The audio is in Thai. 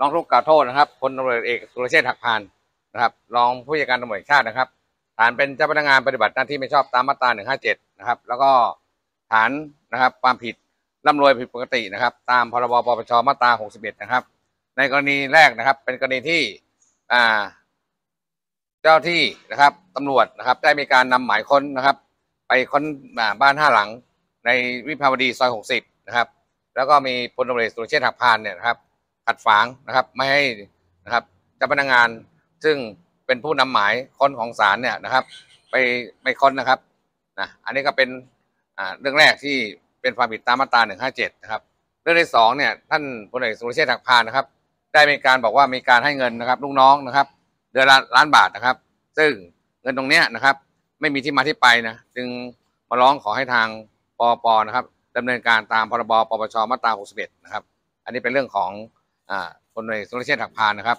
ร้องทุกข์กล่าวโทษนะครับพลตำรวจเอกสุรเชษฐ์หักพานนะครับรองผู้จัดการตำรวจแห่งชาตินะครับ ฐานเป็นเจ้าพนักงานปฏิบัติหน้าที่ไม่ชอบตามมาตรา157นะครับ แล้วก็ฐานนะครับความผิดร่ำรวยผิดปกตินะครับ ตามพรบปปชมาตรา61นะครับ ในกรณีแรกนะครับ เป็นกรณีที่อ่าเจ้าที่นะครับตำรวจนะครับ ได้มีการนำหมายค้นนะครับ ไปค้นบ้านห้าหลังในวิภาวดีซอย 60 นะครับ แล้วก็มีพลตำรวจเอกสุรเชษฐ์หักพานเนี่ยนะครับ ขัดฝางนะครับ ไม่ให้นะครับเจ้าพนักงานซึ่งเป็นผู้นำหมายค้นของศาลเนี่ยนะครับ ไปไปค้นนะครับนะอันนี้ก็เป็นเรื่องแรกที่เป็นความผิดตามมาตรา157 นะครับ เรื่องที่สองเนี่ยท่านพลเอกสุรเชษฐ์หักพานนะครับ ได้มีการบอกว่ามีการให้เงินนะครับลูกน้องนะครับ เดือนละล้านบาทนะครับ ซึ่งเงินตรงเนี้ยนะครับ ไม่มีที่มาที่ไปนะจึงมาร้องขอให้ทางปปนะครับดำเนินการตามพรบปปชมาตรา 61 นะครับ อันนี้เป็นเรื่องของ อ่าพลเอกสุรเชษฐ์หักพานนะครับ